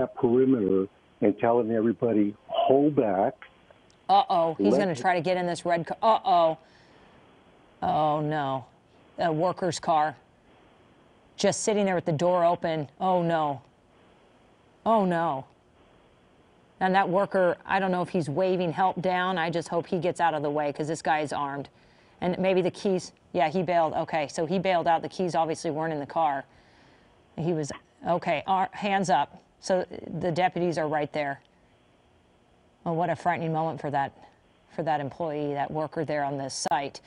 that perimeter and telling everybody, hold back. Uh-oh, he's going to try to get in this red car. Uh-oh. Oh, no. A worker's car. Just sitting there with the door open. Oh, no. Oh, no. And that worker, I don't know if he's waving help down. I just hope he gets out of the way because this guy is armed. And maybe the keys, yeah, he bailed. Okay, so he bailed out. The keys obviously weren't in the car. He was, okay, hands up. So the deputies are right there. Oh, what a frightening moment for that, for that employee, that worker there on this site.